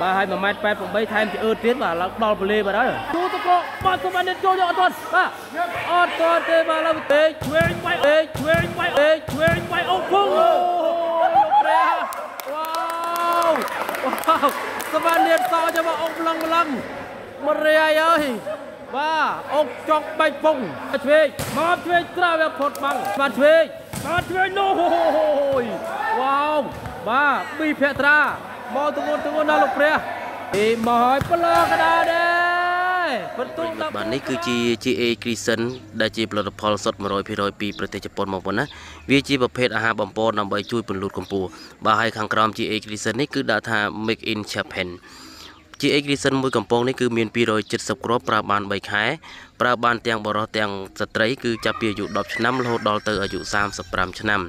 បាទហើយ1ម៉ែត្រ88ថែមជាអឺតទៀតបាទឡើងដល់ពលេបាទហើយទូតកោបាទសុបាននេះចូលយកអត់ទាន់បាទអត់ទាន់ទេបាទឡើងទេឆ្វេងវាយទេឆ្វេងវាយទេឆ្វេងវាយអូភឹងអូលោកព្រះវ៉ាវវ៉ាវសុបាននេះសោចាំមកអុកម្លឹងម្លឹងមរាយអើយបាទអុកចង់បាច់ពងឆ្វេងមកឆ្វេងត្រាវវាផុតបាំងបាទឆ្វេងបាទឆ្វេងនោះវ៉ាវបាទពីភក្ត្រា មកទងន់ទងន់ដល់លោកព្រះពីមកហើយប្លកដាដែរបន្ទុកដល់បាទនេះគឺជា GA Grison ដែលជាផលិតផលសុទ្ធ100%ពីប្រទេសជប៉ុនមកប៉ុណ្ណាវាជាប្រភេទអាហារបំពន់ដើម្បីជួយពន្លូតកម្ពស់បាទហើយខាងក្រោម GA Grison នេះគឺដាក់ថា Make in Japan GA Grison មួយកំប៉ុងនេះគឺមាន270គ្រាប់ប្រើបាន3ខែប្រើបានទាំងបរិសុទ្ធទាំងស្ត្រីគឺចាប់ពីអាយុ10ឆ្នាំរហូតដល់ទៅអាយុ35ឆ្នាំ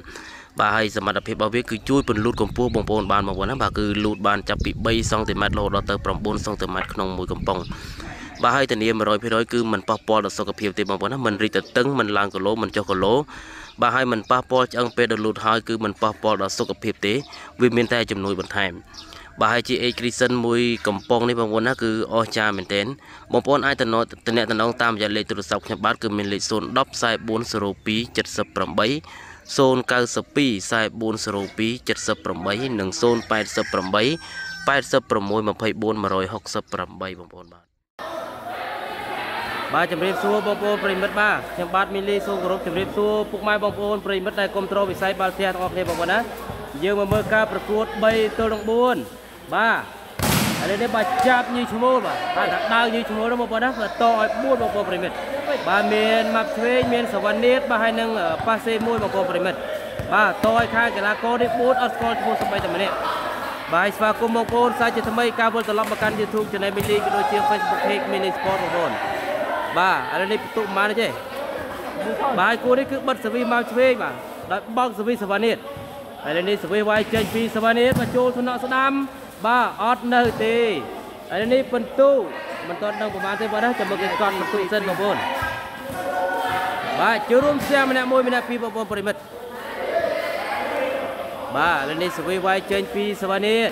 បាទហើយសមត្ថភាពរបស់វាគឺជួយពន្លូតកម្ពស់បងប្អូនបានមកវិញណាបាទគឺលូតបានចាប់ពី3សង់ទីម៉ែត្ររហូតដល់ទៅ9សង់ទីម៉ែត្រក្នុងមួយកំប៉ុងបាទហើយធានា100%គឺមិនប៉ះពាល់ដល់សុខភាពទេបងប្អូនណាមិនរីកទៅតឹងមិនឡើងគីឡូមិនចុះគីឡូបាទហើយមិនប៉ះពាល់ឆ្អឹងពេលដែលលូតហើយគឺមិនប៉ះពាល់ដល់សុខភាពទេវាមានតែជំនួយបន្ថែមបាទហើយជា Age Grison មួយកំប៉ុងនេះបងប្អូនណាគឺអស្ចារ្យមែនទែនបងប្អូនអាចតំណតំណងតាមរយៈលេខទូរស័ព្ទខ្ញុំបាទគឺមានលេខ010 4402 78 092 4402 78និង088 86 24 168បងប្អូនបាទបាទជំរាបសួរបងប្អូនប្រិមិត្តបាទខ្ញុំបាទមីលីសូមគោរពជំរាបសួរពុកម៉ែបងប្អូនប្រិមិត្តដែលគ្រប់គ្រងវិស័យបាល់ទះទាំងអស់គ្នាបងប្អូនណាយើងមកមើលការប្រកួត3ទល់នឹង4បាទ ឥឡូវនេះបាទចាប់ញីឈ្មោលបាទបាទថាដើរញីឈ្មោលហ្នឹងបងប្អូនណាបាទតឲ្យ4បងប្អូនប្រិមិត្តបាទមានម៉ាប់ឆ្វេងមានសវណ្ណៀតបាទហើយនឹងប៉ាសេមួយបងប្អូនប្រិមិត្តបាទតឲ្យខាងកីឡាករនេះ4អត់ស្គាល់ឈ្មោះសម្បីតែម្នាក់បាទស្វាគមន៍បងប្អូនសាជាថ្មីការវិលត្រឡប់មកកាន់ YouTube Channel Mini ក៏ដូចជា Facebook Page Mini Sport បងប្អូនបាទឥឡូវនេះបន្ទុកប៉ុន្មានទេបាទគូនេះគឺបិទសវីមកឆ្វេងបាទដោយបោកសវីសវណ្ណិតឥឡូវនេះសវីវាយចេញពីសវណ្ណិតមកចូលថ្នាក់ស្ដាំ បាទអត់នៅទេឥឡូវនេះបន្ទុមិនទាន់ដឹងប្រហែលទេបងណាចាំមើលគេកត់បន្ទុសិនបងប្អូនបាទចូលរួមស្ទះម្នាក់មួយម្នាក់ពីរបងប្អូនប្រិមិត្តបាទឥឡូវនេះសវីវាយចេញពីសវណ្ណិត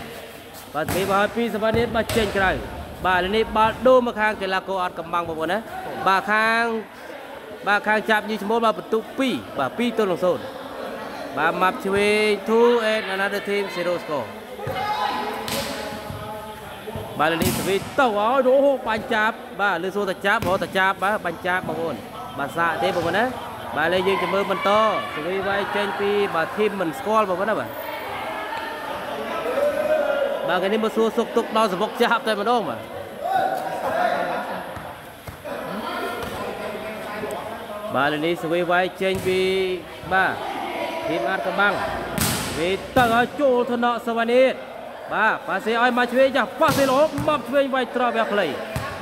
បាទសវីវាយពីសវណ្ណិតបាទចេញក្រៅបាទឥឡូវនេះបាល់ដូរមកខាងកីឡាករអត់កំបាំងបងប្អូនណាបាទខាងបាទខាងចាប់ញីឈ្មោះបាទបន្ទុក2បាទ2ទល់នឹង0បាទម៉ាប់ឆ្វេង 2 and another team zero score បាទលីសវីទៅឲ្យអូបាញ់ចាប់បាទលើសួរតាចាប់បងតាចាប់បាទបាញ់ចាប់បងប្អូនបាទសាកទេបងប្អូនណាបាទលេយើងចាំមើលបន្តសវីវាយចេញពីបាទធីមមិនស្គាល់បងប្អូនណាបាទបាទគេនេះមកសួរសុកទុកដល់សបុកចាប់តែម្ដងបាទបាទលីសវីវាយចេញពីបាទធីមអាតកបាំងវាទៅឲ្យចូលធនៈសវណ្ណិត បាទប៉ាសេឲ្យមកឆ្វេងចាស់ប៉ាសេលោមកឆ្វេងវាយត្រប់វាខ្លី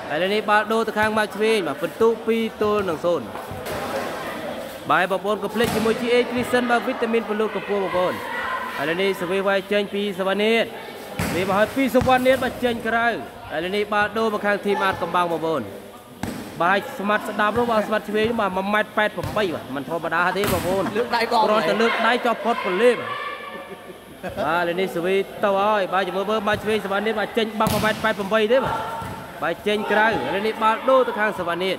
ហើយនេះបាល់ដូរទៅខាងមកឆ្វេងបាទបន្ទុក2ទល់នឹង0បាយបងប្អូនកុំភ្លេចជាមួយ GA Nutrition បាទវីតាមីនពលូតកម្ពស់បងប្អូនហើយនេះសវីវាយចេញពីសវណ្ណិតនេះមកឲ្យពីសវណ្ណិតបាទចេញក្រៅហើយនេះបាល់ដូរមកខាងធីមអាតកំបាំងបងប្អូនបាយស្មាត់ស្ដាប់នោះបាទស្មាត់ឆ្វេងបាទ1ម៉ែត្រ88បាទមិនធម្មតាទេបងប្អូនលើកដៃបងគ្រាន់តែលើកដៃចុះផុតពលីបាទ បាទលេនេះសវីទៅហើយបាទជំរឿមើលបាទឆ្វេងសវណ្ណិតបាទចេញបាំង1ម៉ែត្រ88ទេបាទបាទចេញក្រៅលេនេះបាល់ដូរទៅខាងសវណ្ណិត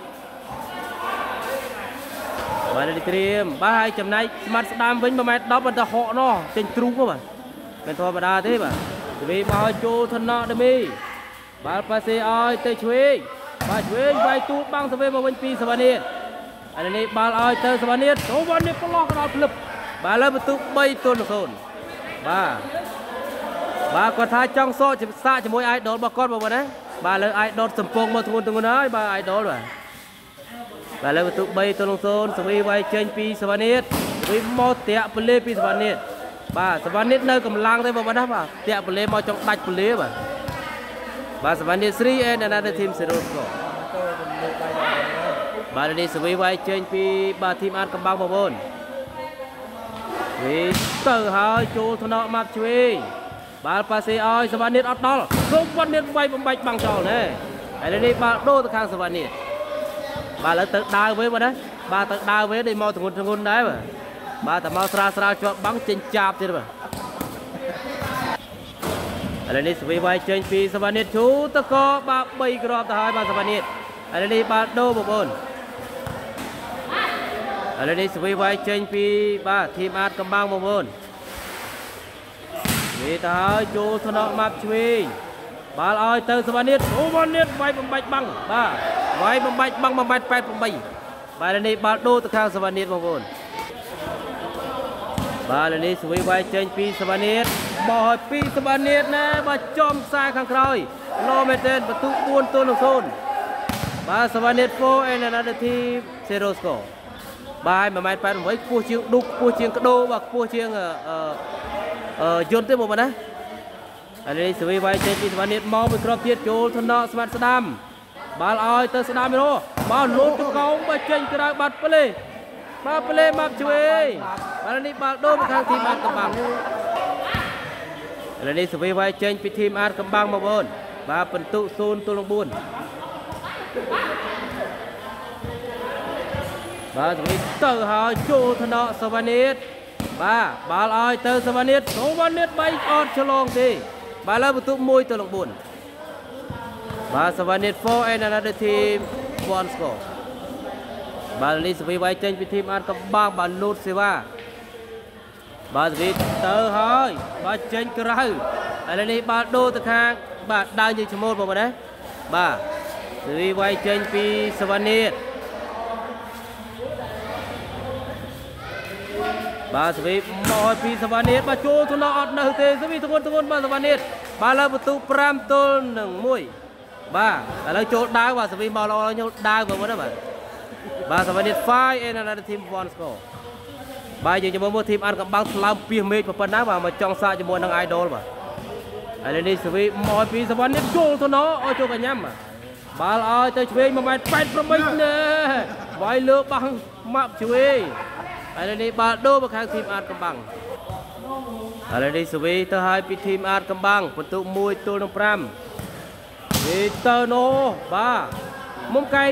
បាទលេនេះត្រៀមបាទហើយចំណែកស្មាត់ស្ដាំវិញ1ម៉ែត្រ10បន្តហកនោះចេញទ្រូងបាទមិនធម្មតាទេបាទសវីមកឲ្យចូលធនៈដេមីបាល់ប៉ាសេឲ្យទៅឆ្វេងបាទឆ្វេងវាយទូបាំងសវីមកវិញពីសវណ្ណិតឥឡូវនេះបាល់ឲ្យទៅសវណ្ណិតសវណ្ណិតប្រឡោះកដល់ភ្លឹបបាទលើបន្ទុក3ទល់នឹង0 បាទបាទគាត់ថាចង់សកសាកជាមួយអាយដុលរបស់គាត់បងប្អូនណាបាទលើអាយដុលសំពងមកធ្ងន់ធ្ងន់ហើយបាទអាយដុលបាទបាទលើបន្ទុក3ទល់នឹង0សវីវាយចេញពីសវណ្ណិតសវីមកតាក់ពលេពីសវណ្ណិតបាទសវណ្ណិតនៅកម្លាំងទេបងប្អូនណាបាទតាក់ពលេមកចង់ដាច់ពលេបាទបាទសវណ្ណិត 3 and another team 0 score បាទនេះសវីវាយចេញពីបាទធីមអាតកំបាំងបងប្អូន វិញទៅហើយចូលថ្នាក់ម៉ាប់ឆ្វេងបាល់ប៉ាសេឲ្យសវណ្ណិតអត់ដល់សវណ្ណិតវាយបំបាច់បាំងចោលណែហើយនេះបាល់ដូរទៅខាងសវណ្ណិតបាទឥឡូវទៅដើរវិញបងណាបាទទៅដើរវិញដូចមកធ្ងន់ធ្ងន់ដែរបាទបាទតែមកស្រាលស្រាលជាប់បាំងចេញចាប់ទៀតបាទឥឥឡូវនេះសវីវាយចេញពីសវណ្ណិតឈូតកបាទ3គ្រាប់ទៅហើយបាទសវណ្ណិតឥឡូវនេះបាទដូបងប្អូន ឥឡូវនេះសវីវាយចេញពីបាទធីមអាតកំបាំងបងប្អូនវាទៅហើយចូលថ្នាក់ម៉ាប់ឆ្វេងបាល់ឲ្យទៅសវណ្ណិតអូវណ្ណិតវាយបំបាច់បាំងបាទវាយបំបាច់បាំង1ម៉ែត្រ88បាទឥឡូវនេះបាល់ដូទៅខាងសវណ្ណិតបងប្អូនបាទឥឡូវនេះសវីវាយចេញពីសវណ្ណិតបោះឲ្យពីសវណ្ណិតណាបាទចំខ្សែខាងក្រោយលោមែនទែនបន្ទុក4ទល់នឹង0បាទសវណ្ណិត4 and another team zero score បាទ1ម៉ែត្រ88ខ្ពស់ជាងឌុកខ្ពស់ជាងក្ដោបាទខ្ពស់ជាងអឺអឺយន្តទេបងប្អូនណាឥឡូវនេះសវីវាយចេញពីសវណ្ណិតមកមួយគ្រាប់ទៀតចូលថ្នាក់ស្មាត់ស្ដាំបាល់ឲ្យទៅស្ដាំមីរ៉ូបាល់លោតទៅកោងបើចេញក្រៅបាត់ផ្លេបាទផ្លេមកឆ្វេងបាទនេះបាល់ដូរមកខាងធីមអាតកំបាំងឥឡូវនេះសវីវាយចេញពីធីមអាតកំបាំងបងប្អូនបាទពិន្ទុ0ទល់នឹង4 បាទសវីទៅហើយចូលថ្នាក់សវណ្ណិតបាទបាល់ឲ្យទៅសវណ្ណិតសវណ្ណិតបីអត់ឆ្លងទេបាទលើបន្ទុក1ទៅនឹង4បាទសវណ្ណិត4 and another team one score បាទលីសវីវាយចេញពីធីមអាតកំបាំងបាទលូតសេវ៉ាបាទសវីទៅហើយបាទចេញក្រៅឥឡូវនេះបាល់ដូរទៅខាង បាទដើរយើងឈ្មោលបងប្អូនណាបាទសវីវាយចេញពីសវណ្ណិត បាទសវីមកឲ្យពីសវណ្ណិតបាទចូលទៅណអត់នៅទេសវីធ្ងន់ធ្ងន់បាទសវណ្ណិតបាទលើបន្ទុក5ទល់នឹង1បាទឥឡូវចូលដាវបាទសវីមកល្អញោដាវបងប្អូនណាបាទបាទសវណ្ណិត5 and another team one score បាទយើងជាមួយមើលធីមអានកំបាំងថ្លើមពីមេឃប៉ុណ្ណាបាទមកចង់សាកជាមួយនឹង idol បាទឥឡូវនេះសវីមកឲ្យពីសវណ្ណិតចូលទៅណឲ្យចូលកញ្ញាំបាទបាល់ឲ្យទៅឆ្វេង1ម៉ែត្រ88ណែវាយលើបាំងម៉ាប់ឆ្វេង ឥឡូវនេះបាល់ដូរមកខាងធីមអាតកំបាំងឥឡូវនេះសវីទៅឲ្យពីធីមអាតកំបាំងបន្ទុក1ទល់នឹង5វីទៅណូបាទមុំកែង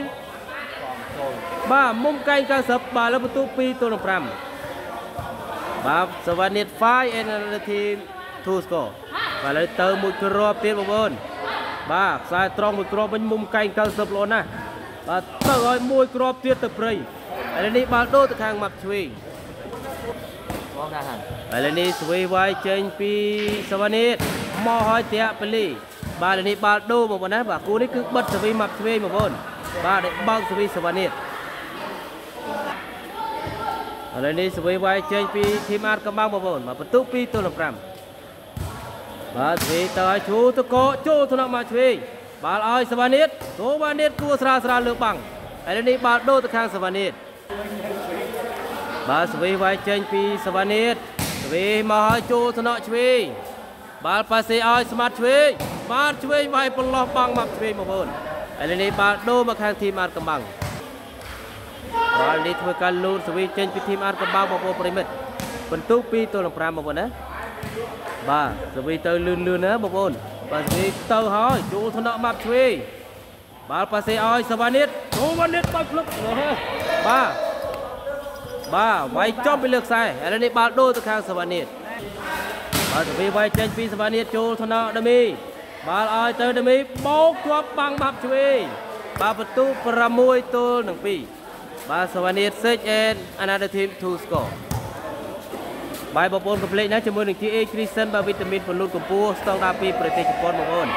បាទមុំកែង90បាទលើបន្ទុក2ទល់នឹង5បាទសវណ្ណិត5 and another team two score បាទឥឡូវទៅមួយគ្រាប់ទៀតបងប្អូនបាទខ្សែត្រង់មួយគ្រាប់វិញមុំកែង90ល្អណាស់បាទទៅឲ្យមួយគ្រាប់ទៀតទៅព្រៃ ឥឡូវនេះបាល់ដូរទៅខាងម៉ាប់ឆ្វេងបងណាស់ឥឡូវនេះស្វីវាយចេញពីសវណ្ណិតមកឲ្យតាក់ពលីបាទឥឡូវនេះបាល់ដូរបងប្អូនណាបាទគូនេះគឺបិទស្វីម៉ាប់ឆ្វេងបងប្អូនបាទដែលបើកស្វីសវណ្ណិតឥឡូវនេះស្វីវាយចេញពីធីមអាតកំបាំងបងប្អូនបាទបន្ទុក2ទល់នឹង5បាទស្វីទៅឲ្យឈូទៅកោចូលថ្នាក់មកឆ្វេងបាល់ឲ្យសវណ្ណិតសវណ្ណិតគួរស្រាលស្រាលលើបាំងឥឡូវនេះបាល់ដូរទៅខាងសវណ្ណិត បាទស្វីវាយចេញពីសវណ្ណិតស្វីមកឲ្យចូលថ្នាក់ឆ្វេងបាល់ប៉ាសេឲ្យស្មាត់ឆ្វេងបាទឆ្វេងវាយប្រឡោះបាំងមកឆ្វេងបងប្អូនឥឡូវនេះបាល់ដូរមកខាងធីមអាតកំបាំងបាល់នេះធ្វើការលូនស្វីចេញពីធីមអាតកំបាំងបងប្អូនប្រិមិត្តបន្ទុក2ទល់នឹង5បងប្អូនណាបាទស្វីទៅលឿនលឿនណាបងប្អូនបាទស្វីទៅហើយចូលថ្នាក់ម៉ាប់ឆ្វេងបាល់ប៉ាសេឲ្យសវណ្ណិតសវណ្ណិតបាល់ផ្លឹក បាទបាទវាយចំពីលើខ្សែឥឡូវនេះបាល់ដូរទៅខាងសវណ្ណិតបាទស្វីវាយចេញពីសវណ្ណិតចូលថ្នាក់ដាមីបាល់ឲ្យទៅដាមីបោកជាប់បាំងម៉ាប់ឆ្វេងបាទបន្ទុក6ទល់នឹង2បាទសវណ្ណិត Six and another team to score បាយបងប្អូនកុំភ្លេចណាជាមួយនឹង GA Christian បាទវីតាមីនពលូតកម្ពស់ស្តង់ដារពីប្រទេសជប៉ុនបងប្អូន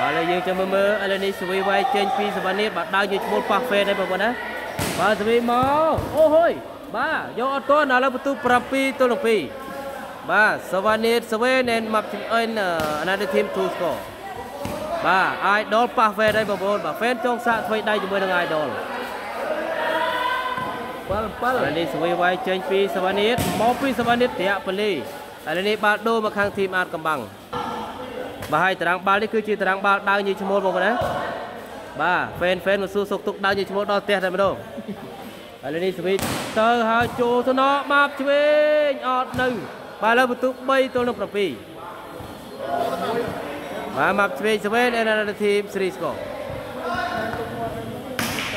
បាទឥឡូវយើងចាំមើលមើលឥឡូវនេះសវីវាយចេញពីសវណ្ណិតបាទដើរយកឈ្មោះប៉ះហ្វេនហើយបងប្អូនណាបាទសវីមកអូហុយបាទយកអត់ទាន់ឥឡូវបន្ទុក7ទល់នឹង2បាទសវណ្ណិត7 and map in another team to score បាទ idol ប៉ះហ្វេនហើយបងប្អូនបាទហ្វេនចង់សាកធ្វើដៃជាមួយនឹង idol 7 7ឥឡូវនេះសវីវាយចេញពីសវណ្ណិតមកពីសវណ្ណិតត្រាក់ប៉លីឥឡូវនេះបាល់ដូរមកខាងធីមអាតកំបាំង បាទហើយតារាងបាល់នេះគឺជាតារាងបាល់ដើរញីឈ្មោះបងប្អូនណាបាទហ្វេនហ្វេនមកសួរសុកទុកដើរញីឈ្មោះដល់ផ្ទះតែម្ដងឥឡូវនេះសវីទៅហើយចូលទៅណបាបឆ្វេងអត់នៅ បាទលើបន្ទុក3ទល់នឹង7បាទមកឆ្វេងសវេន and another team 3 score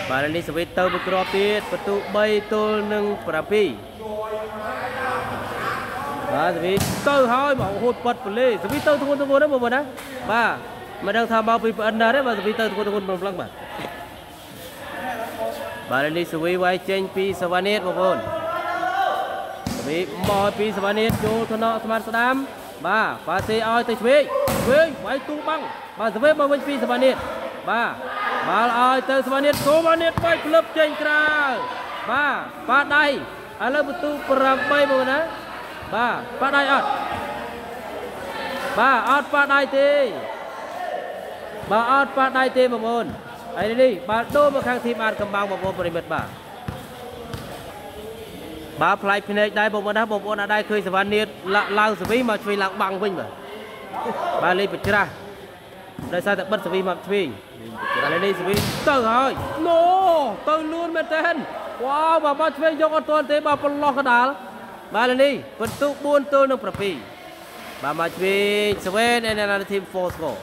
បាទនេះសវិតទៅមួយគ្រាប់ទៀតបន្ទុក3ទល់នឹង7 បាទសវីទៅហើយមកហូតប៉ាត់ពលីសវីទៅធ្ងន់ធ្ងរណាបងប្អូនណាបាទមិនដឹងថាមកពីប្អិនណាទេបាទសវីទៅធ្ងន់ធ្ងរប្រំឡឹងបាទបាទនេះសវីវាយចេញពីសវណ្ណេតបងប្អូនសវីមកពីសវណ្ណេតចូលថ្នាក់ស្មាតស្ដាមបាទប៉ាសេឲ្យទៅឆ្វេងឆ្វេងវាយទូបាំងបាទសវីមកវិញពីសវណ្ណេតបាទបាល់ឲ្យទៅសវណ្ណេតសវណ្ណេតវាយក្លឹបចេញក្រៅបាទប៉ាដៃឥឡូវបន្ទូ8បងប្អូនណា បាទប៉ាដៃអត់បាទអត់ប៉ាដៃទេបាទអត់ប៉ាដៃទេបងប្អូនហើយនេះបាល់ដូរមកខាងធីមអាតកំបាំងបងប្អូនប្រិមិត្តបាទបាទផ្លាយភ្នែកដែរបងប្អូនណាបងប្អូនអាចដែរឃើញសវណ្ណនាតឡើងសវីមកឆ្វេងឡើងបាំងវិញបាទបាទលេងបច្រាស់ដោយសារតែបិទសវីមកឆ្វេងបាទនេះសវីទៅហើយណូទៅលឿនមែនតើវ៉ាវបាទមកឆ្វេងយកអត់ទាន់ទេបាទប្រឡោះកដាល បាទនេះបន្ទុក4ទល់នឹង7បាទមកឆ្វេង7 and another team 4 score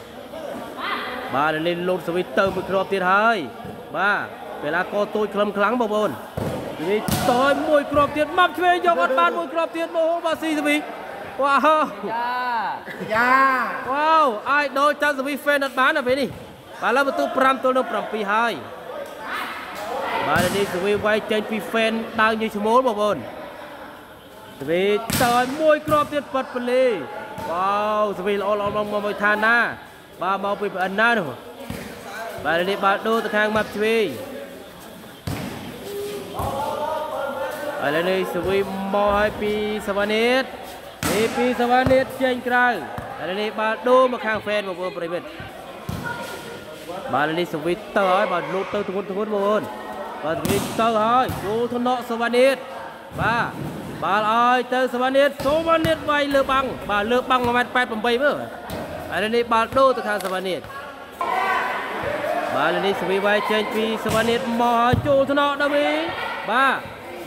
បាទនេះលោតសវិតទៅមួយគ្រាប់ទៀតហើយបាទពេលឡាកោទូចក្លឹមខ្លាំងបងប្អូននេះតយមួយគ្រាប់ទៀតមកឆ្វេងយកអត់បានមួយគ្រាប់ទៀតបងបាទស៊ីសវិវ៉ាវយ៉ាយ៉ាវ៉ាវអាយដូរចាំសវិហ្វេនអត់បានដល់ពេលនេះបាទឡើយបន្ទូ5ទល់នឹង7ហើយបាទនេះសវិវាយចេញពីហ្វេនដើរញីឈ្មោលបងប្អូន សវិតយមួយគ្រាប់ទៀតប៉ាត់ពលីវ៉ាវសវិល្អល្អមកមកឋានណា បាទមកពីប្អិនណានោះបាទនេះបាទដូរទៅខាងម៉ាប់ឆ្វេងឥឡូវនេះសវីមកឲ្យពីសវណ្ណេតនេះពីសវណ្ណេតចេញក្រៅឥឡូវនេះបាទដូរមកខាងហ្វេនបងប្អូនប្រិមិត្តបាទនេះសវីទៅហើយបាទលូតទៅធ្ងន់ធ្ងន់បងប្អូនបាទសវីទៅហើយចូលថ្នាក់សវណ្ណេតបាទ បាល់ឲ្យទៅសវណ្ណេតសវណ្ណេតវាយលើបាំងបាទលើបាំង1.88មើលឥឡូវនេះបាល់ដូរទៅខាងសវណ្ណិតបាល់នេះសវីវាយចេញពីសវណ្ណិតមកឲ្យចូលថ្នាក់ដល់វិញបាទ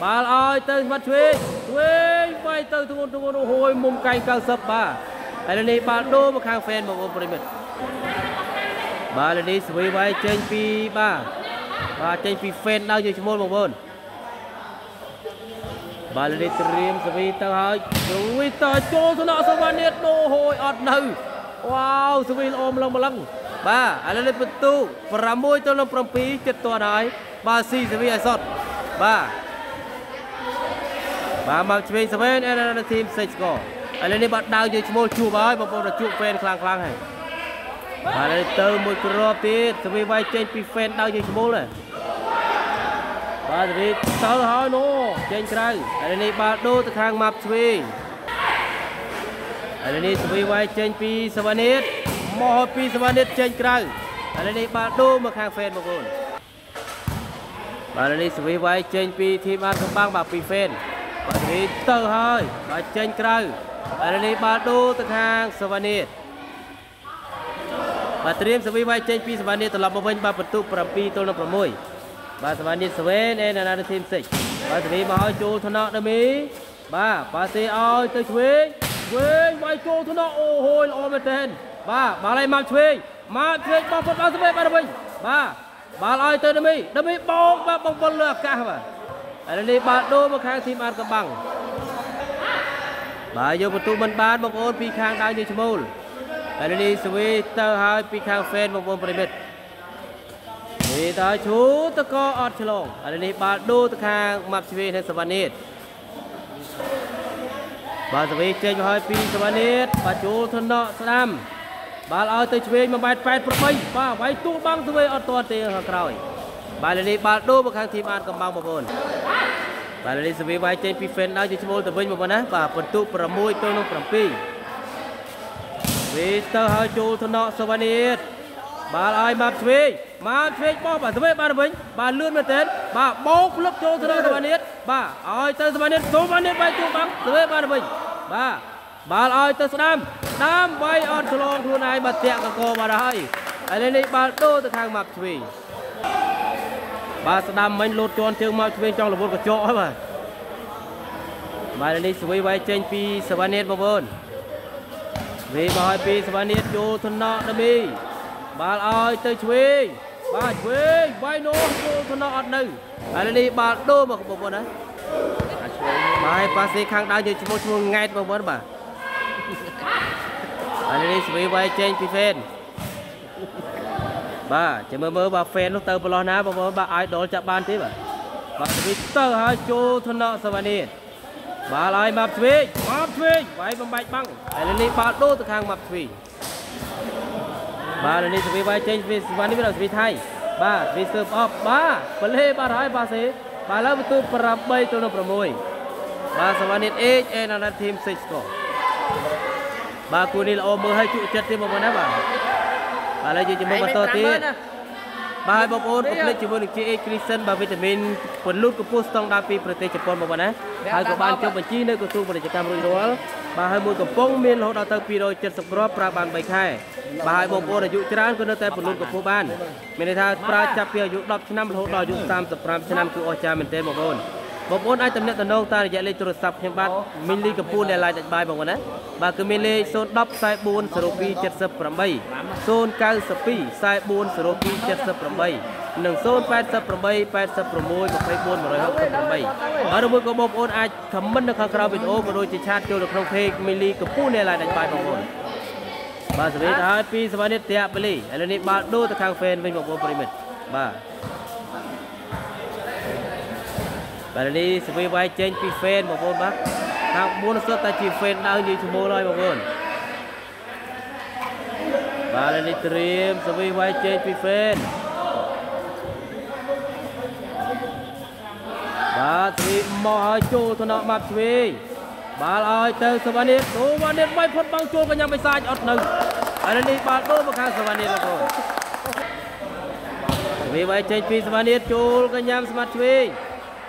បាល់ឲ្យទៅស្មាត់ឆ្វេងឆ្វេងវាយទៅធ្ងន់ធ្ងន់ហួយមុំកែង90បាទឥឡូវនេះបាល់ដូរមកខាងហ្វេនបងប្អូនប្រិមិត្តបាល់នេះសវីវាយចេញពីបាទបាទចេញពីហ្វេនដល់យកឈ្មោះបងប្អូន បាល់នេះត្រៀមសវីទៅហើយសវីទៅចូលថ្នាក់សវណ្ណិតដូរហួយអត់នៅវ៉ាវសវីល្អម្លឹងម្លឹងបាទឥឡូវនេះបន្ទូ6ទល់នឹង7ចិត្តទាត់ហើយបាទស៊ីសវីឲ្យសតបាទបាទមកឆ្វេងសវេនអេនធីម6ស្កឥឡូវនេះបាទដាវយើងឈ្មោះជួបហើយបងប្អូនជួបហ្វេនខ្លាំងខ្លាំងហើយបាទឥឡូវទៅមួយគ្រាប់ទៀតសវីវាយចេញពីហ្វេនដាវយើងឈ្មោះហើយ បាទសវីទៅហើយនោះចេញក្រៅឥឡូវនេះបាទដូរទៅខាងម៉ាប់ឆ្វេងឥឡូវនេះសវីវាយចេញពីសវណ្ណិតមកពីសវណ្ណិតចេញក្រៅឥឡូវនេះបាល់ដូរមកខាងហ្វេនបងប្អូនបាទឥឡូវនេះសវីវាយចេញពីធីមអាតកំបាំងបាទពីហ្វេនបាទសវីទៅហើយបាទចេញក្រៅឥឡូវនេះបាល់ដូរទៅខាងសវណ្ណិតបាទត្រៀមសវីវាយចេញពីសវណ្ណិតត្រឡប់មកវិញបាទបន្ទុក7ទល់នឹង6 បាទសវណ្ណិតសវេន and another team 6បាទសវីមកឲ្យចូលថ្នាក់ដល់មីបាទប៉ាសេឲ្យទៅឆ្វេងឆ្វេងវាយចូលថ្នាក់អូហូយល្អមែនទែនបាទបាល់ឲ្យមកឆ្វេងមកឆ្វេងបោះពុតដល់ស្វេបាទវិញបាទបាល់ឲ្យទៅដមីដមីបោកបាទបងបុលលើអាកាសបាទឥឡូវនេះបាល់ដូរមកខាងធីមអាតកំបាំងបាទយកបន្ទូមិនបានបងប្អូនពីខាងដៅនេះឈ្មោលឥឡូវនេះសវីទៅហើយពីខាងហ្វេនបងប្អូនប្រិមិត្ត នេះតើឈូតកអត់ឆ្លងឥឡូវនេះបាល់ដូរទៅខាងម៉ាប់ឆ្វេងនិងសវណ្ណិតបាទសវីចេញមកហើយពីសវណ្ណិតបាទចូលធនៈស្ដាំបាល់ឲ្យទៅឆ្វេង1ម៉ែត្រ88បាទវាយទូបាំងសវីអត់ទាន់ទេខាងក្រោយបាទនេះបាល់ដូរមកខាងធីមអាតកំបាំងបងប្អូនបាទនេះសវីវាយចេញពី Fen ដល់ជាឈ្មោះទៅវិញបងប្អូនណាបាទបន្ទុក6ទល់នឹង7វីទៅហើយចូលធនៈសវណ្ណិតបាល់ឲ្យមកឆ្វេង មកឆ្វេងបោះបាទសវីបានវិញបាទលឿនមែនទែនបាទបោកផ្លឹកចូលធនៈសវណ្ណិតបាទឲ្យទៅសវណ្ណិតសវណ្ណិតវាយទូបាំងសវីបានវិញបាទបាល់ឲ្យទៅស្ដាំស្ដាំវាយអត់ឆ្លងខ្លួនឯងបាទតាក់កកបាត់ហើយឥឡូវនេះបាល់ដូរទៅខាងម៉ាប់ឆ្វេងបាទស្ដាំមិញលោតជន់ជើងមកឆ្វេងចង់រវល់កញ្ចក់ហើយបាទបាទនេះស្វីវាយចេញពីសវណ្ណិតបងប្អូនវាមកឲ្យពីសវណ្ណិតចូលធនៈដមីបាល់ឲ្យទៅឆ្វេង បាទឆ្វេងវាយនោះចូលធនៈអត់នៅឥឡូវនេះបាល់ដូរមកបងប្អូនណាឆ្វេងបាទហើយប៉ាសេខាងដើរយើងឈ្មោះឈ្មោះង៉ែតបងប្អូនបាទហើយនេះស្វីវាយចេញពីហ្វេនបាទចាំមើលមើលបាទហ្វេននោះទៅប្រឡោះណាបងប្អូនបាទអាយដលចាប់បានទេបាទបាទស្វីទៅហើយចូលធនៈសវនីតបាល់ឲ្យម៉ាប់ស្វីម៉ាប់ស្វីវាយបំបាច់បាំងហើយនេះបាល់ដូរទៅខាងម៉ាប់ស្វី បាទនេះស្វីវាយចេញស្វីស្វានេះវាស្វីថៃបាទស្វីសើបអប់បាទបលេបាទហើយបាទសេបាទឡើងបន្ទូ8ទៅនឹង6បាទសវនីត H and another team 6 score បាទគូនេះល្អមើលឲ្យជក់ចិត្តទេបងប្អូនណាបាទបាទឥឡូវយើងจะមើលបន្តទៀត បាទបងប្អូនកុំភ្លេចជាមួយនឹង GH Christian បាទវីតាមីនពន្លូតកម្ពស់ស្តង់ដារពីប្រទេសជប៉ុនបងប្អូនណាហើយក៏បានចុះបញ្ជីនៅក្រសួងពាណិជ្ជកម្មរួចរាល់បាទហើយមួយកំប៉ុងមានរហូតដល់ទៅ270គ្រាប់ប្រើបាន3ខែបាទហើយបងប្អូនអាយុច្រើនក៏នៅតែពន្លូតកម្ពស់បានមានន័យថាប្រើចាប់ពីអាយុ10ឆ្នាំរហូតដល់អាយុ35ឆ្នាំគឺអស្ចារ្យមែនទែនបងប្អូន បងប្អូនអាចទំនាក់ទំនងតាមរយៈលេខទូរស័ព្ទខ្ញុំបាទមីលីកំពូលដែលឡាយដាច់បាយបងប្អូនណាបាទគឺមានលេខ010 44 02 78 092 44 02 78និង088 86 24 168ហើយមួយក៏បងប្អូនអាចខមមិននៅខាងក្រោមវីដេអូក៏ដូចជាឆាតចូលនៅក្នុង page មីលីកំពូលដែលឡាយដាច់បាយបងប្អូនបាទសវេទៅហើយពីសវនិតតាបលីឥឡូវនេះបាល់ដូរទៅខាង fan វិញបងប្អូនប្រិមិត្តបាទ បាទនេះសវីវាយចេញពី fan បងប្អូនបាទខាង4សុទ្ធតែជា fan ដើរនិយាយឈ្មោះហើយបងប្អូនបាទនេះត្រៀមសវីវាយចេញពី fan បាទទ្រីមកឲ្យចូលថ្នាក់បាត់ឆ្វេងបាល់ឲ្យទៅសវណ្ណិតអូវណ្ណិតមិនផុតបងចូលកញ្ញាបិសាចអត់នៅហើយនេះបាល់ដូរមកខាងសវណ្ណិតបងប្អូនវាវាយចេញពីសវណ្ណិតចូលកញ្ញាស្មាត់ឆ្វេង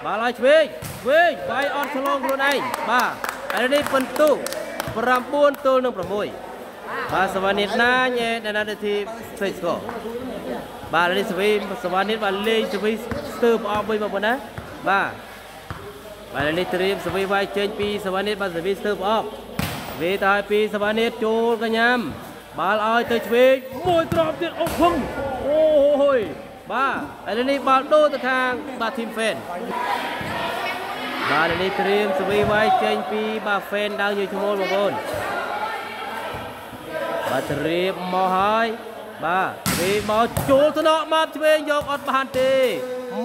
បាល់ឲ្យឆ្វេងឆ្វេងវាយអត់ឆ្លងខ្លួនឯងបាទហើយនេះពិន្ទុ9ទល់នឹង6បាទសវណ្ណិតណាញឯណានាទីសេចស្គរបាទនេះសវីសវណ្ណិតបាទលេងសវីស្ទើប្រអប់វិញបងប្អូនណាបាទបាទនេះត្រៀមសវីវាយចេញពីសវណ្ណិតបាទសវីស្ទើប្រអប់វាទៅឲ្យពីសវណ្ណិតចូលកញ្ញាំបាល់ឲ្យទៅឆ្វេងមួយត្រប់ទៀតអុកភឹងអូយ បាទឥឡូវនេះបាល់ដូរទៅខាងបាទធីមហ្វេនបាទនេះត្រៀមសវីវាយចេញពីបាទហ្វេនដើរយកឈ្មោះបងប្អូនបាទត្រៀមមកហើយបាទវាមកចូលថ្នាក់មកឆ្វេងយកអត់បានទេ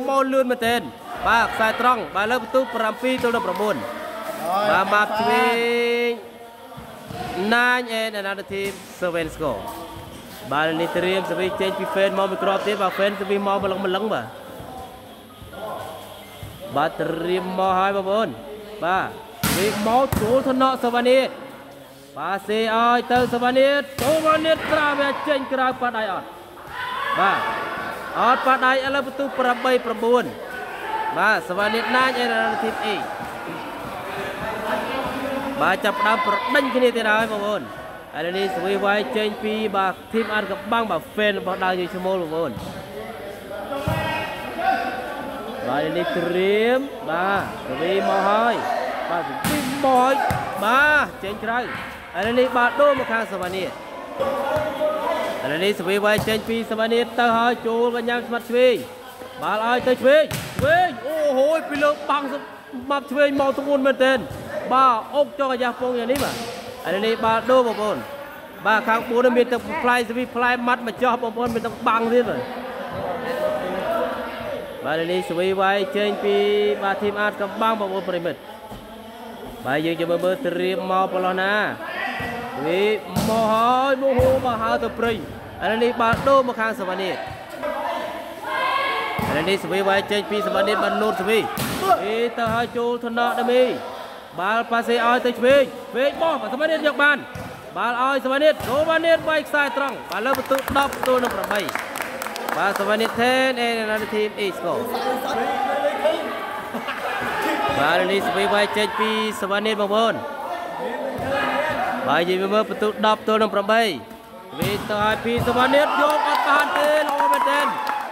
មកលឿនមែនទែនបាទខ្សែត្រង់បាទលើបន្ទូ7ទល់19បាទមកឆ្វេង9 and another team 7 score បាទនេះត្រៀមសវីចេញពី fan មកមួយគ្រាប់ទៀតបាទ fan សវីមកម្លឹងម្លឹងបាទបាទត្រៀមមកហើយបងប្អូនបាទវាមកចូលថ្នាក់សវណ្ណិតបាទសេឲ្យទៅសវណ្ណិតសវណ្ណិតក្រៅវាចេញក្រៅប៉ាដៃអត់បាទអត់ប៉ាដៃឥឡូវបន្ទូ8 9បាទសវណ្ណិតណាញឯរធីបអីបាទចាប់ដើមប្រដេញគ្នាទៀតហើយបងប្អូន ឥឡូវនេះសវីវាយចេញពីបាទធីមអានកបាំងបាទ fan របស់ដៅយីឈ្មោលបងប្អូនបាទនេះត្រៀមបាទសវីមកហើយបាទសវីមកហើយបាទចេញក្រៅឥឡូវនេះបាទដូរមកខាងសវណ្ណិតឥឡូវនេះសវីវាយចេញពីសវណ្ណិតទៅហើយចូលកញ្ញាស្មាត់ឆ្វេងបាល់ឲ្យទៅឆ្វេងឆ្វេងអូហូយពីលើបាំងមកឆ្វេងមកធ្ងន់មែនទែនបាទអុកចុះកញ្ញាពងយ៉ាងនេះបាទ ឥឡូវនេះបាល់ដូរបងប្អូនបាទខាង4នេះមានទឹកផ្លែសវីផ្លែម៉ាត់មកចោះបងប្អូនមានទឹកបាំងទៀតបាទបាទនេះសវីវាយចេញពីបាទធីមអាតកំបាំងបងប្អូនប្រិមិត្តបាទយើងจะមើលមើលត្រៀមមកប្រឡោះណាវាមកហើយមកហូមកហើទៅព្រៃឥឡូវនេះបាល់ដូរមកខាងសវណ្ណិតឥឡូវនេះសវីវាយចេញពីសវណ្ណិតបានលូតសវីអេទៅឲ្យចូលថ្នាក់ដាមី បាល់ប៉ាសេឲ្យទៅឆ្វេងឆ្វេងបោះបាទសវណ្ណិតយកបាន បាល់ឲ្យសវណ្ណិតសវណ្ណិតវាយខ្សែត្រង់បាល់លើបន្ទុ10ទល់នឹង8បាទសវណ្ណិត10 and another team is score បាទនេះសវីវាយចេញពីសវណ្ណិតបងប្អូនបាទនិយាយមើលបន្ទុ10ទល់នឹង8វាទៅឲ្យពីសវណ្ណិតយកអត់បានទេល្អមែនទែន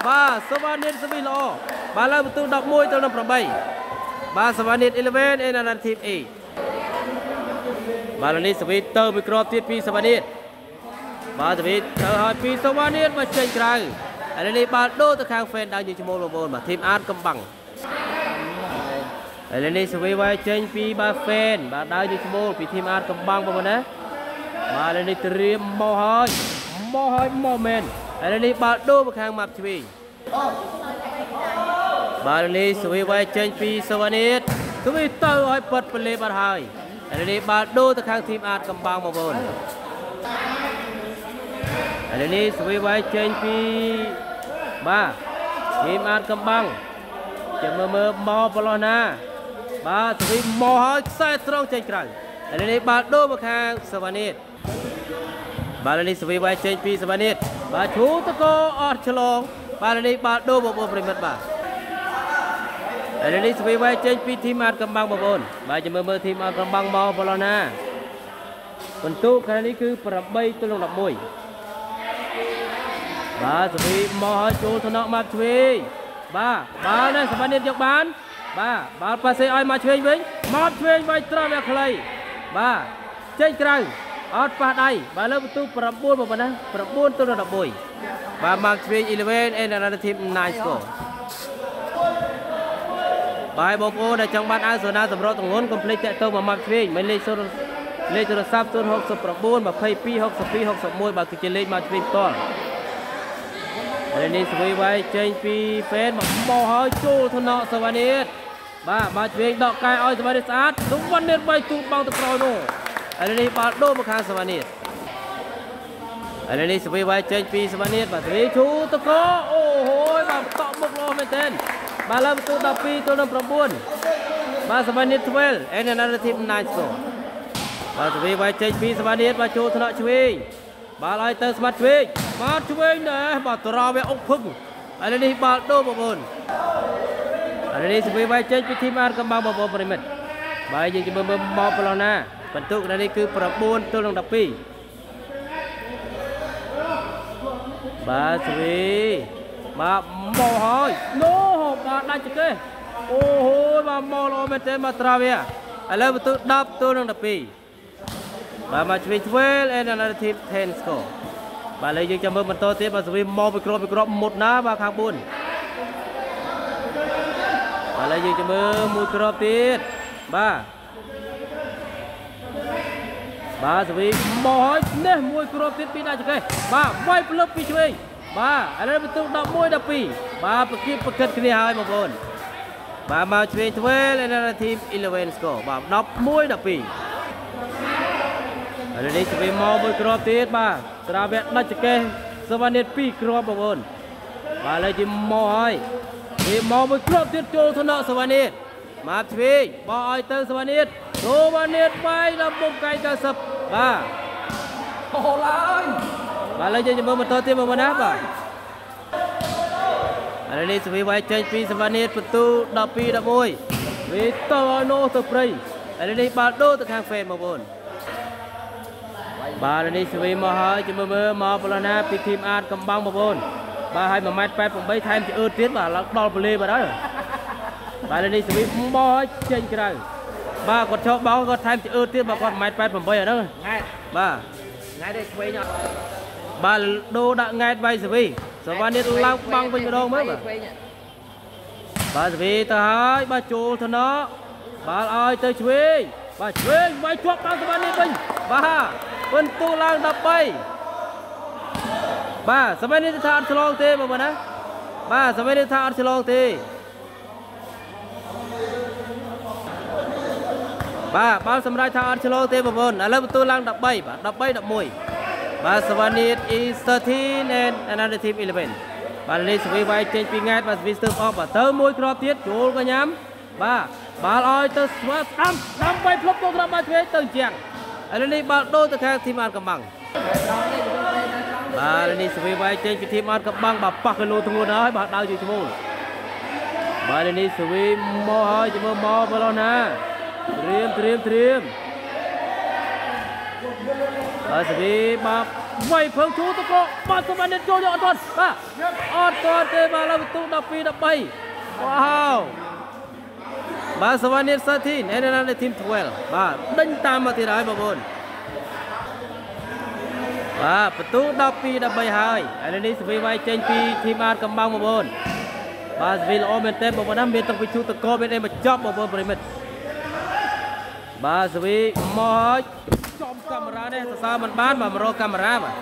បាទសវណ្ណិតសវីល្អបាទលើបន្ទុ11ទល់នឹង8 បាទសវណ្ណិត11 and another team 8បាទនេះសវីទៅមួយគ្រាប់ទៀតពីសវណ្ណិតបាទសវីទៅឲ្យពីសវណ្ណិតមកចេញក្រៅឥឡូវនេះបាល់ដូរទៅខាង fan ដៅជាឈ្មោះបងប្អូនបាទធីមអាតកំបាំងឥឡូវនេះសវីវាយចេញពីបាហ្វេនបាទដើរយកឈ្មោះពីធីមអាតកំបាំងបងប្អូនណាបាទឥឡូវនេះត្រៀមមកហើយមកហើយមកមែនឥឡូវនេះបាល់ដូរមកខាងម៉ាប់ឆ្វេង បាទឥឡូវនេះសវីវាយចេញពីសវណ្ណិតសវីទៅឲ្យប៉ាត់ពលេបាត់ហើយឥឡូវនេះបាល់ដូរទៅខាងធីមអាតកំបាំងបងប្អូនឥឡូវនេះសវីវាយចេញពីបាទធីមអាតកំបាំងចាំមើលមើលមកប្រឡោះណា បាទសវីមកហើយខ្សែត្រង់ចេញក្រៅឥឡូវនេះបាល់ដូរមកខាងសវណ្ណិតបាទឥឡូវនេះសវីវាយចេញពីសវណ្ណិតបាទឈូតកោអត់ឆ្លងបាទឥឡូវនេះបាល់ដូរបងប្អូនប្រិមិត្តបាទ ឥឡូវនេះសវីវាយចេញពីធីមអាតកំបាំងបងប្អូនបាទចាំមើលមើលធីមអាតកំបាំងមកប្រឡោះណាបន្ទុកខែនេះគឺ8ទល់នឹង11បាទសវីមកហើយចូលថ្នាក់មកឆ្វេងបាទបាល់នេះសវណ្ណិតយកបាន បាទបាល់ប៉ាសេឲ្យមកឆ្វេងវិញមកឆ្វេងវិញត្រង់វាខ្លីបាទចេញក្រៅអត់ប៉ះដៃបាទលើបន្ទូ9បងប្អូនណា9ទល់ដល់11បាទមកឆ្វេង11 and another team 9 score បាទបងប្អូនដែលចង់បានអាវសូណាសម្រាប់ទម្ងន់កុំភ្លេចតាក់ទងមកមកឆ្វេងមិនលេខ0លេខទូរស័ព្ទ069 22 62 61បាទគឺជាលេខមកឆ្វេងផ្ទាល់ហើយនេះស្វីវៃចេញពីហ្វេនមកបោះហើយចូលធនៈសវណ្ណិតបាទមកឆ្វេងដកកាយឲ្យសវណ្ណិតស្អាតសវណ្ណិតបាយទូបង់ទៅក្រោយនោះហើយនេះបាល់ដូរមកខាងសវណ្ណិតហើយនេះស្វីវៃចេញពីសវណ្ណិតបាទស្វីឈូតកោអូហូយបាទតក់មុខលោមែនទែន បាទឡើងបន្ទូ12ទល់នឹង9បាទសវណ្ណិត12 and another team 9 score បាទស្វីវៃចេញពីសវណ្ណិតបាទចូលថ្នាក់ឆ្វេងបាល់ឲ្យទៅស្មាត់ឆ្វេងបាទឆ្វេងដែរបាទតរវាអុកភឹងឥឡូវនេះបាល់ដូរបងប្អូនឥឡូវនេះស្វីវៃចេញពីធីមអាតកំបាំងបងប្អូនប្រិមិត្តបាទយើងមើលមើលមកប្រឡោះណាបន្ទុកនៅនេះគឺ9ទល់នឹង12បាទស្វី បាទមកហើយនោះបាទដាច់ចកេះអូហូយបាទមកល្អមែនទេបាទត្រាវាឥឡូវបន្ទុក10ទល់នឹង12បាទមកឆ្វេង 12 and another team 10 score បាទឥឡូវយើងចាំមើលបន្តទៀតបាទសវីមកពីក្របពីក្របមុតណាបាទខាង4បាទឥឡូវយើងចាំមើលមួយក្របទៀតបាទបាទសវីមកហើយនេះមួយគ្រាប់ទៀតពីដាច់ចកេះបាទវាយផ្លឹបពីឆ្វេង បាទឥឡូវបន្ទុក11 12បាទប្រគៀបប្រកិតគ្នាហើយបងប្អូនបាទមកឆ្វេង12 and team 11 score បាទ11 12ឥឡូវនេះសវីមកមួយគ្រាប់ទៀតបាទត្រាវៈដាច់ចកេះសវណ្ណិត2គ្រាប់បងប្អូនបាទឥឡូវជាមកហើយវាមកមួយគ្រាប់ទៀតចូលធនៈសវណ្ណិតមកឆ្វេងបោះឲ្យទៅសវណ្ណិតសវណ្ណិតវាយដល់មុំកៃ90បាទអូឡើយ បាទឥឡូវយើងមើលបន្តទៀតបងប្អូនណាបាទឥឡូវនេះសវីវាយចេញពីសវណ្ណិតបន្ទូ12 11វាទៅឲ្យនោះទៅព្រៃឥឡូវនេះបាល់ដូរទៅខាងហ្វេនបងប្អូនបាទនេះសវីមកហើយជមើលមើលមកប្លណាពីធីមអាតកំបាំងបងប្អូនបាទឲ្យ1ម៉ែត្រ88ថែមជាអឺតទៀតបាទឡើងដល់ពលេបាត់ហើយបាទនេះសវីមកហើយចេញក្រៅបាទគាត់ឈប់បោគាត់ថែមជាអឺតទៀតបាទគាត់1ម៉ែត្រ88អាហ្នឹងង៉ែតបាទង៉ែតទេឆ្វេងអត់ បាទដូរដាក់ង៉ែតវាយសវីសវណ្ណនេះឡើងបាំងវិញម្ដងមើលបាទបាទសវីទៅហើយបាទចូលធនៈបាល់ឲ្យទៅឆ្វេងបាទឆ្វេងវាយជាប់ដល់សវណ្ណនេះវិញបាទពិន្ទុឡើង13បាទសម័យនេះថាអត់ឆ្លងទេបងប្អូនណាបាទសម័យនេះថាអត់ឆ្លងទេបាទបាល់សម្រាប់ថាអត់ឆ្លងទេបងប្អូនឥឡូវបន្ទូឡើង13បាទ13 11 បាទសវណ្ណិត is 13 and another team 11បាទនេះសវីវាយចេញពីង៉ែតបាទសវីស្ទើបអស់បាទទៅមួយគ្រាប់ទៀតចូលកញ្ញាំបាទបាល់ឲ្យទៅស្វាស្ដាំដើម្បីផ្លុកទៅត្រង់បាល់ឆ្វេងទៅជាងឥឡូវនេះបាល់ដូរទៅខាងធីមអាតកំបាំងបាទនេះសវីវាយចេញពីធីមអាតកំបាំងបាទប៉ះគីឡូធ្ងន់ហើយបាទដៅជួយឈ្មោះបាទនេះសវីមកហើយជាមួយមកបឡោះណាត្រៀមត្រៀមត្រៀម បាទសវីបាទវាយភើងជួទៅក៏បាទសមនិតចូលយកអត់ទាន់បាទអត់ទាន់ទេបាទឡើងបន្ទុក12 13វ៉ាវបាទសវណ្ណិត13 and another team 12បាទដេញតាមមកទៀតហើយបងប្អូនបាទបន្ទូ12 13ហើយឥឡូវនេះសវីវាយចេញពីធីមអាតកំបាំងបងប្អូនបាទសវីល្អមែនទែនបងប្អូនណាមានតាំងពីជូតកោមានអីមកចប់បងប្អូនប្រិមិត្តបាទសវីមក ចំកាមេរ៉ានេះសរសើរមិនបានបាទមករកកាមេរ៉ាបាទ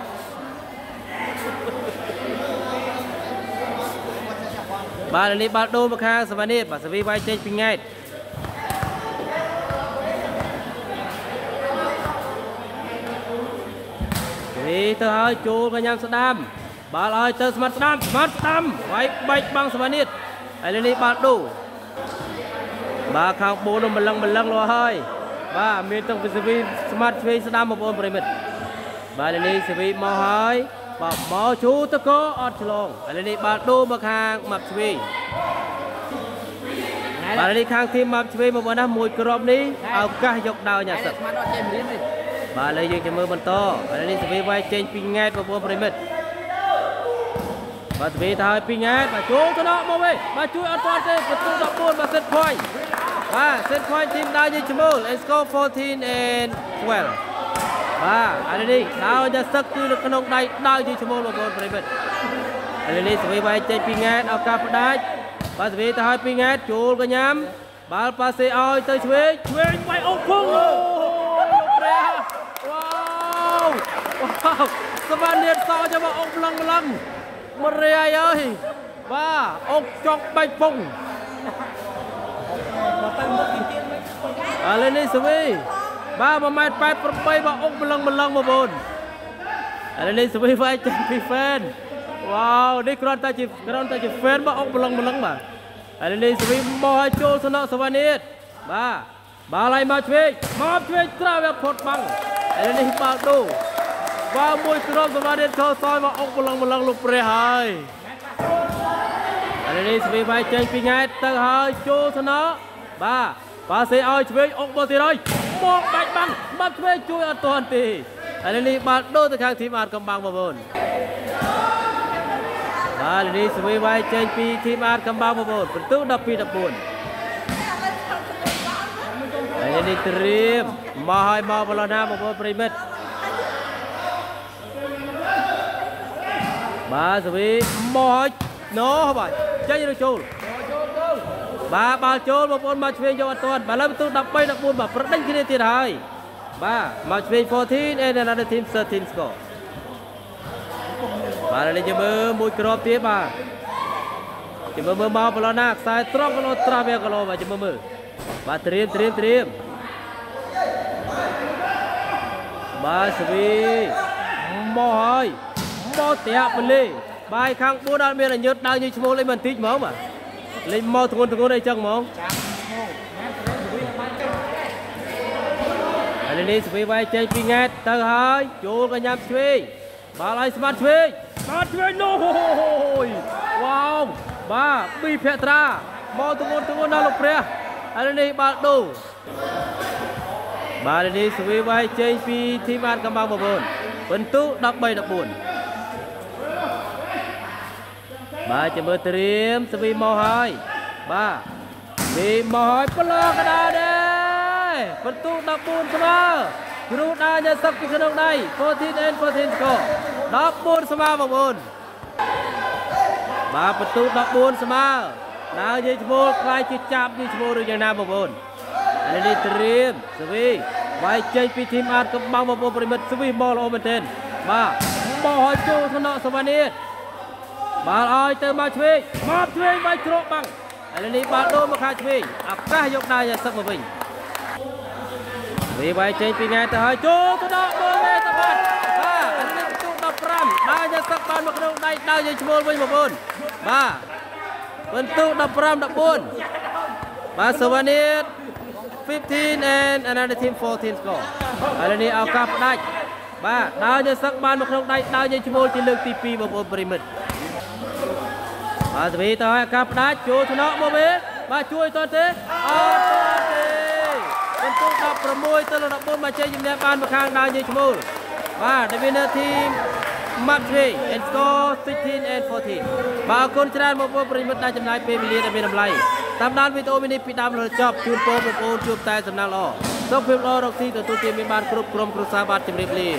បាទនេះបាល់ដូរមកខាងសវណ្ណិតបាទសវីវាយចេញពីង៉ែតវីទៅហើយចូលកញ្ញាស្ដាំបាល់ឲ្យទៅស្មាត់ស្ដាំស្មាត់ស្ដាំវាយបែកបាំងសវណ្ណិតហើយនេះបាល់ដូរបាទខាងបូនម្លឹងម្លឹងលោហើយ បាទមានទាំងពីសវីស្មាត់ឆ្វេងស្ដាំបងប្អូនប្រិមិត្តបាទនេះសវីមកហើយបាទមកជូតកោអត់ឆ្លងហើយនេះបាល់ដូរមកខាងម៉ាប់ឆ្វេងបាទនេះខាងធីមម៉ាប់ឆ្វេងបងប្អូនណាមួយគ្រាប់នេះឱកាសយកដាវញ៉ាសឹកស្មានអត់ចេះរៀនទេបាទឥឡូវយើងចាំមើលបន្តឥឡូវនេះសវីវាយចេញពីង៉ែតបងប្អូនប្រិមិត្តបាទសវីទៅហើយពីង៉ែតបាទចូលទៅដល់មកវិញបាទជួយអត់ទាន់ទេប្រទូ14បាទ set point បាទ set point ធីមដៅយើងឈ្មោល and score 14 and 12បាទឥឡូវនេះដៅយ៉ាសឹកគឺនៅក្នុងដៃដៅយើងឈ្មោលបងប្អូនប្រិមិត្តឥឡូវនេះសវីវាយចេញពីង៉ែតឱកាសផ្ដាច់បាទសវីទៅហើយពីង៉ែតចូលកញ្ញាំបាល់ប៉ាសេឲ្យទៅឆ្វេងឆ្វេងវាយអុកភុងអូលោកព្រះវ៉ាវវ៉ាវសវណ្ណៀតសោចាំមកអុកម្លឹងម្លឹងមរាយអើយបាទអុកចង់បាច់ពង មកទៅមុខទីទៀតមិន ឥឡូវនេះសវីបាទ1ម៉ែត្រ88បាទអុកម្លឹងម្លឹងបងប្អូនឥឡូវនេះសវីវាយចេញពីហ្វេនវ៉ាវនេះគ្រាន់តែជាគ្រាន់តែជាហ្វេនបាទអុកម្លឹងម្លឹងបាទឥឡូវនេះសវីមកឲ្យចូលសំណក់សវណ្ណៀតបាទបាល់ឲ្យមកឆ្វេងមកឆ្វេងត្រាវវាផុតបាំងឥឡូវនេះបាល់ដូរបាទមួយក្រុមសមាជិកខោសយមកអុកម្លឹងម្លឹងលោកព្រះហើយឥឡូវនេះស្វីវាយចេញពីង៉ែតទៅហើយចូលស្នើបាទ បាទសេឲ្យឆ្វេងអុកមកទៀតហើយមកបាច់បាំងបាត់ឆ្វេងជួយអត់ទាន់ទេឥឡូវនេះបាទដូរទៅខាងធីមអាតកំបាំងបងប្អូនបាទឥឡូវនេះស្វីវាយចេញពីធីមអាតកំបាំងបងប្អូនពិន្ទុ12 14ឥឡូវនេះត្រៀមមកឲ្យមកបលណាបងប្អូនប្រិមិត្តបាទសវីមកណូបាទចេញឬចូល បាទបាល់ចូលបងប្អូនមកឆ្វេងយកអត់ទាន់បាទឥឡូវបន្ទូ13 14បាទប្រដេញគ្នាទៀតហើយបាទមកឆ្វេង14 and another team 13 score បាទឥឡូវយើងមើលមួយគ្រាប់ទៀតបាទយើងមើលមើលមកបឡណាខ្សែត្រង់គីឡូត្រាវាគីឡូបាទយើងមើលមើលបាទត្រៀមត្រៀមត្រៀមបាទសវីមកហើយមកតាក់បលីបាយខាង4អត់មានអញ្ញើតដើរញីឈ្មោះលេងបន្តិចហ្មងបាទ លេងមកធ្ងន់ធ្ងន់អីចឹងហ្មងចាំឈ្មោះណាត្រូវទៅវិញបានទៅឥឡូវនេះស្វីវាយចេញពីង៉ែតទៅហើយចូលកញ្ញាំឆ្វេងបាល់ឲ្យស្មាត់ឆ្វេងស្មាត់ឆ្វេងនោះវ៉ាវបាទពីភក្ត្រាមកធ្ងន់ធ្ងន់ដល់លោកព្រះឥឡូវនេះបាល់ដូរបាទឥឡូវនេះស្វីវាយចេញពីធីមអាតកំបាំងបងប្អូនបន្ទុ13 14 បាទចាំមើលត្រៀមស្វីមកហើយបាទពីមកហើយប្លកកដាដែរបន្ទុ14ស្មើគ្រូដាញ៉ាសឹកពីក្នុងដៃ14 and 14 score 14ស្មើបងប្អូនបាទបន្ទុ14ស្មើដើរយាយឈ្មោះខ្លាយជាចាប់យាយឈ្មោះឬយ៉ាងណាបងប្អូនឥឡូវនេះត្រៀមស្វីវាយចេញពីធីមអាតកំបាំងបងប្អូនប្រិមិត្តស្វីមកល្អមែនទែនបាទមកឲ្យចូលថ្នាក់សវណ្ណិត បាល់ឲ្យទៅមកឆ្វេងមកឆ្វេងបាយជ្រកបាំងឥឡូវនេះបាល់ដូរមកខាងឆ្វេងឱកាសយកដៃឲ្យសឹកមកវិញវាវាយចេញពីថ្ងៃទៅហើយចូលទៅដល់បូលនេះទៅបាត់បាទឥឡូវនេះទូ15ដៃឲ្យសឹកបានមកក្នុងដៃដៅយើងឈ្មោលវិញបងប្អូនបាទបន្ទុ15 14បាទសវណ្ណិត15 and another team 14 score ឥឡូវនេះឱកាសផ្ដាច់បាទដៅយើងសឹកបានមកក្នុងដៃដៅយើងឈ្មោលជាលើកទី2បងប្អូនប្រិមិត្ត បាទសវីទៅឲ្យអាកាផ្ដាច់ចូលថ្នាក់មកវិញបាទជួយតើទេអត់តើទេបន្ទុក16ទៅ14មកជ័យជំនះបានមកខាងដៅយាយឈ្មោលបាទ the winner team ម៉ាត់ឆ្វេង and score 16 and 14បាទអរគុណច្រើនបងប្អូនប្រិយមិត្តដែលចំណាយពេលវេលាដែលមានតម្លៃតាមដានវីដេអូនេះពីដើមរហូតចប់ជូនពរបងប្អូនជួបតែសំណាងល្អសុខភាពល្អរកស៊ីទទួលទានមានបានគ្រប់ក្រុមគ្រួសារបាទជម្រាបលា